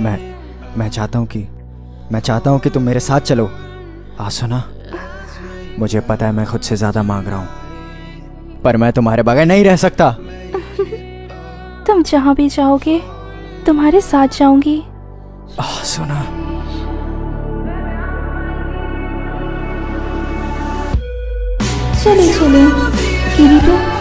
मैं मैं चाहता हूँ कि मैं चाहता हूँ कि तुम मेरे साथ चलो। आ सुना? मुझे पता है मैं खुद से ज़्यादा मांग रहा हूँ। पर मैं तुम्हारे बगैर नहीं रह सकता। तुम जहाँ भी जाओगे तुम्हारे साथ जाऊँगी। सुना? चले चले। किरीटो तो